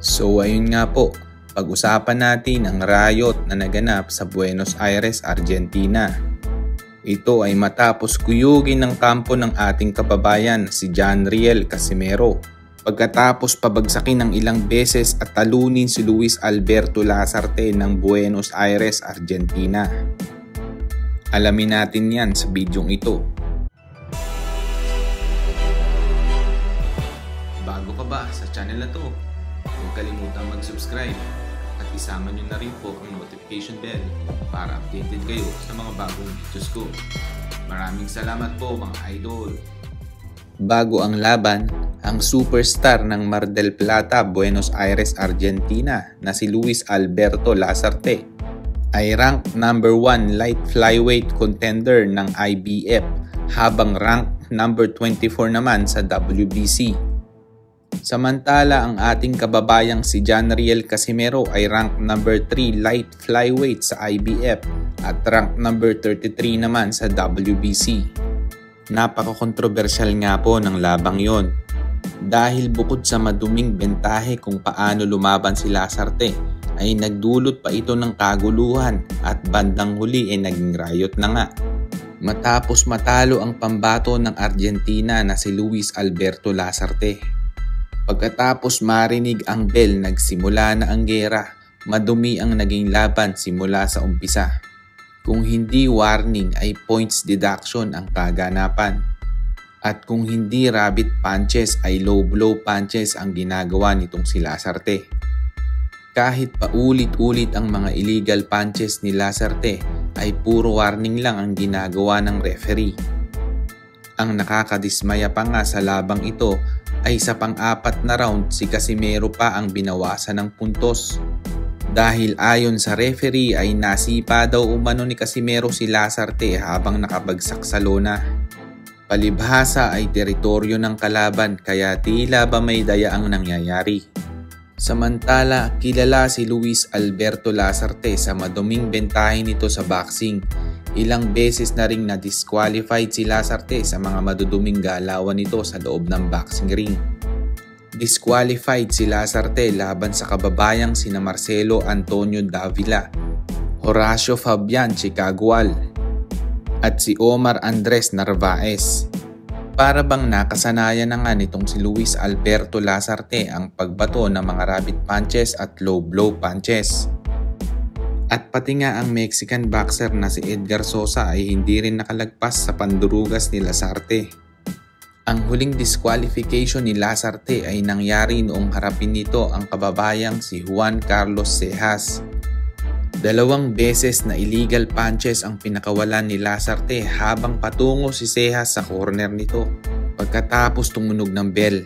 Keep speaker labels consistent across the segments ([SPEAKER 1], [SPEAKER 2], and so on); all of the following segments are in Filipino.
[SPEAKER 1] So ayun nga po, pag-usapan natin ang riot na naganap sa Buenos Aires, Argentina. Ito ay matapos kuyugin ng kampo ng ating kababayan si John Riel Casimero. Pagkatapos pabagsakin ng ilang beses at talunin si Luis Alberto Lazarte ng Buenos Aires, Argentina. Alamin natin yan sa bidyong ito. Bago ka ba sa channel na to? Huwag kalimutang mag-subscribe at isama nyo na rin po ang notification bell para updated kayo sa mga bagong videos ko. Maraming salamat po mga idol! Bago ang laban, ang superstar ng Mar del Plata, Buenos Aires, Argentina na si Luis Alberto Lazarte ay rank number 1 light flyweight contender ng IBF habang rank number 24 naman sa WBC. Samantala ang ating kababayang si John Riel Casimero ay rank number 3 light flyweight sa IBF at rank number 33 naman sa WBC. Napaka-kontrobersyal nga po ng labang yon dahil bukod sa maduming bentahe kung paano lumaban si Lazarte ay nagdulot pa ito ng kaguluhan at bandang huli ay naging riot na nga. Matapos matalo ang pambato ng Argentina na si Luis Alberto Lazarte. Pagkatapos marinig ang bell nagsimula na ang gera, madumi ang naging laban simula sa umpisa. Kung hindi warning ay points deduction ang kaganapan. At kung hindi rabbit punches ay low blow punches ang ginagawa nitong si Lazarte. Kahit paulit-ulit ang mga illegal punches ni Lazarte ay puro warning lang ang ginagawa ng referee. Ang nakakadismaya pa nga sa labang ito ay sa pang-apat na round si Casimero pa ang binawasan ng puntos. Dahil ayon sa referee ay nasipa daw umano ni Casimero si Lazarte habang nakabagsak sa lona. Palibhasa ay teritoryo ng kalaban kaya tila ba may daya ang nangyayari. Samantala, kilala si Luis Alberto Lazarte sa maduming bentahe nito sa boxing. Ilang beses na ring na-disqualified si Lazarte sa mga maduduming galawan nito sa loob ng boxing ring. Disqualified si Lazarte laban sa kababayang sina Marcelo Antonio Davila, Horacio Fabian Chicagual, at si Omar Andres Narvaez. Para bang nakasanayan na nga nitong si Luis Alberto Lazarte ang pagbato ng mga rabbit punches at low blow punches. At pati nga ang Mexican boxer na si Edgar Sosa ay hindi rin nakalagpas sa pandurugas ni Lazarte. Ang huling disqualification ni Lazarte ay nangyari noong harapin nito ang kababayang si Juan Carlos Cejas Dalawang beses na illegal punches ang pinakawalan ni Lazarte habang patungo si Cejas sa corner nito pagkatapos tumunog ng bell.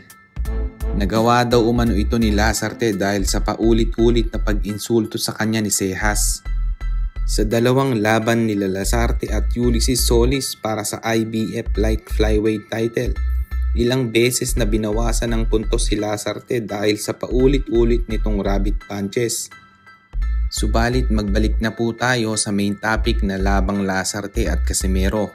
[SPEAKER 1] Nagawa daw umano ito ni Lazarte dahil sa paulit-ulit na pag-insulto sa kanya ni Cejas. Sa dalawang laban nila Lazarte at Ulysses Solis para sa IBF Light Flyweight title, ilang beses na binawasan ng puntos si Lazarte dahil sa paulit-ulit nitong rabbit punches. Subalit magbalik na po tayo sa main topic na labang Lazarte at Casimero.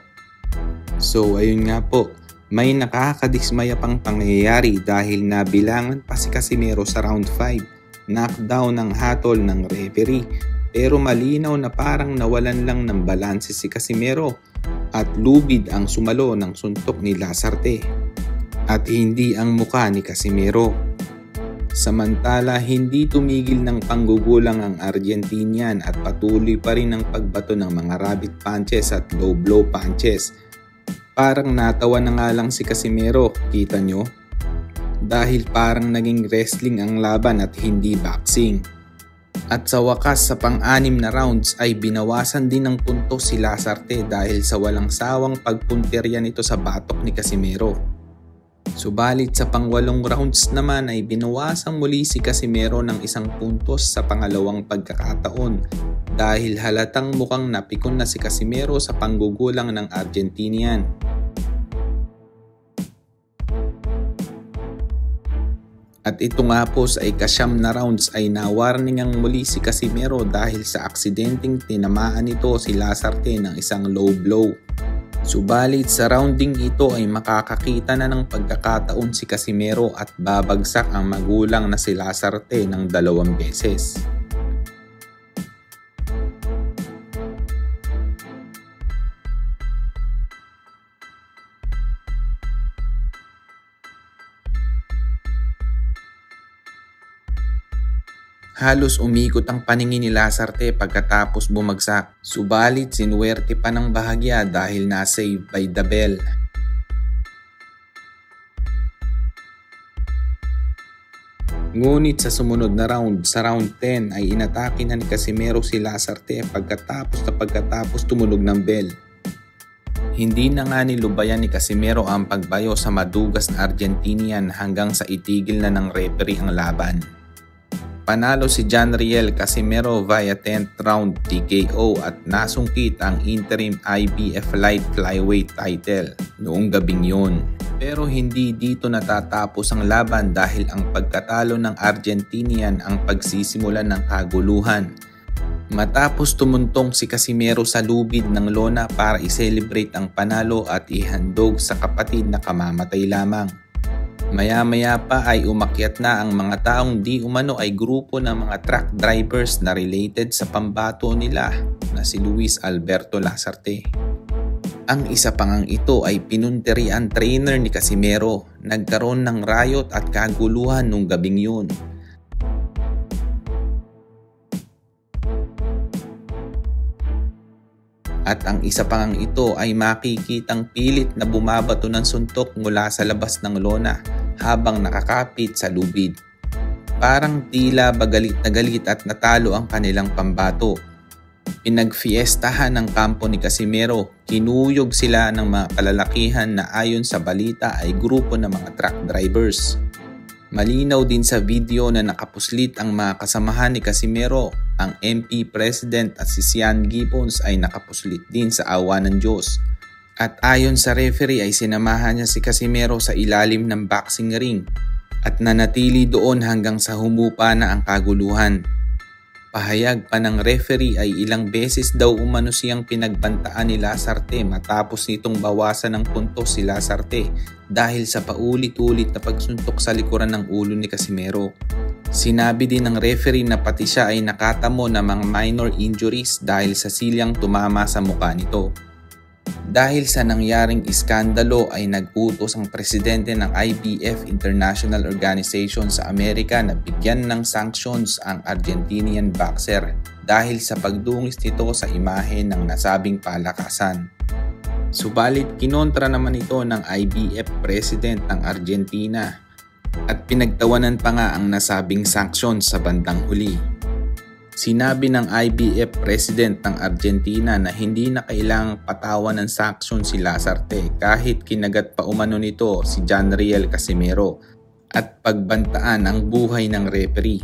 [SPEAKER 1] So ayun nga po, may nakakadismaya pang pangyayari dahil nabilangan pa si Casimero sa round 5. Knockdown ng hatol ng referee pero malinaw na parang nawalan lang ng balanse si Casimero at lubid ang sumalo ng suntok ni Lazarte at hindi ang muka ni Casimero. Samantala, hindi tumigil ng panggugulang ang Argentinian at patuloy pa rin ang pagbato ng mga rabbit punches at low blow punches. Parang natawa na nga lang si Casimero, kita nyo? Dahil parang naging wrestling ang laban at hindi boxing. At sa wakas sa pang-anim na rounds ay binawasan din ng punto si Lazarte dahil sa walang sawang pagpunterya nito sa batok ni Casimero. Subalit sa pangwalong rounds naman ay binawasan muli si Casimero ng isang puntos sa pangalawang pagkakataon dahil halatang mukhang napikon na si Casimero sa panggugulang ng Argentinian. At ito nga po sa ikasyam na rounds ay nawarningang muli si Casimero dahil sa aksidenteng tinamaan nito si Lazarte ng isang low blow. Subalit sa rounding ito ay makakakita na ng pagkakataon si Casimero at babagsak ang magulang na si Lazarte ng dalawang beses. Halos umikot ang paningin ni Lazarte pagkatapos bumagsak. Subalit sinuwerte pa ng bahagya dahil nasave by the bell. Ngunit sa sumunod na round, sa round 10 ay inatake na ni Casimero si Lazarte pagkatapos na pagkatapos tumunog ng bell. Hindi na nga nilubayan ni Casimero ang pagbayo sa madugas na Argentinian hanggang sa itigil na ng referee ang laban. Panalo si John Riel Casimero via 10th round TKO at nasungkit ang interim IBF Light Flyweight title noong gabing yun. Pero hindi dito natatapos ang laban dahil ang pagkatalo ng Argentinian ang pagsisimula ng kaguluhan. Matapos tumuntong si Casimero sa lubid ng lona para i-celebrate ang panalo at ihandog sa kapatid na kamamatay lamang. Maya-maya pa ay umakyat na ang mga taong di umano ay grupo ng mga truck drivers na related sa pambato nila na si Luis Alberto Lazarte. Ang isa pangang ito ay pinunteri trainer ni Casimero. Nagkaroon ng riot at kaguluhan nung gabing yun. At ang isa pang ito ay makikitang pilit na bumabato ng suntok mula sa labas ng lona habang nakakapit sa lubid. Parang tila bagalit na galit at natalo ang kanilang pambato. Pinagfiestahan ng kampo ni Casimero, kinuyog sila ng mga kalalakihan na ayon sa balita ay grupo ng mga truck drivers. Malinaw din sa video na nakapuslit ang mga kasamahan ni Casimero. Ang MP President at si Sian Gibbons ay nakapuslit din sa awa ng Diyos. At ayon sa referee ay sinamahan niya si Casimero sa ilalim ng boxing ring at nanatili doon hanggang sa humupa na ang kaguluhan. Pahayag pa ng referee ay ilang beses daw umano siyang pinagbantaan ni Lazarte matapos nitong bawasan ng puntos si Lazarte dahil sa paulit-ulit na pagsuntok sa likuran ng ulo ni Casimero. Sinabi din ng referee na pati siya ay nakatamo ng mga minor injuries dahil sa silyang tumama sa mukha nito. Dahil sa nangyaring iskandalo ay nag-utos ang presidente ng IBF International Organization sa Amerika na bigyan ng sanctions ang Argentinian boxer dahil sa pagdungis nito sa imahe ng nasabing palakasan. Subalit kinontra naman ito ng IBF President ng Argentina at pinagtawanan pa nga ang nasabing sanctions sa bandang huli. Sinabi ng IBF President ng Argentina na hindi na kailangang patawan ng sanksyon si Lazarte kahit kinagat pa umano nito si John Riel Casimero at pagbantaan ang buhay ng referee.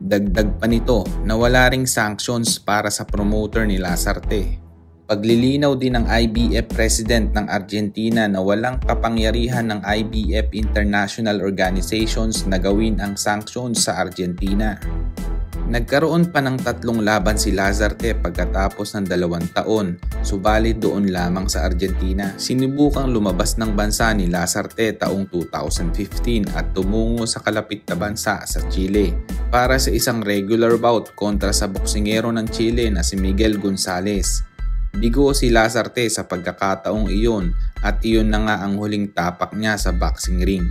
[SPEAKER 1] Dagdag pa nito na wala ring sanctions para sa promoter ni Lazarte. Paglilinaw din ng IBF President ng Argentina na walang kapangyarihan ng IBF International Organizations na gawin ang sanctions sa Argentina. Nagkaroon pa ng tatlong laban si Lazarte pagkatapos ng dalawang taon, subalit doon lamang sa Argentina. Sinubukang lumabas ng bansa ni Lazarte taong 2015 at tumungo sa kalapit na bansa sa Chile para sa isang regular bout kontra sa boksingero ng Chile na si Miguel Gonzalez. Bigo si Lazarte sa pagkakataong iyon at iyon na nga ang huling tapak niya sa boxing ring.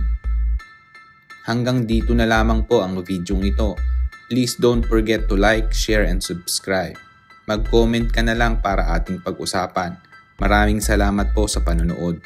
[SPEAKER 1] Hanggang dito na lamang po ang video ito. Please don't forget to like, share, and subscribe. Mag-comment ka na lang para ating pag-usapan. Maraming salamat po sa panonood.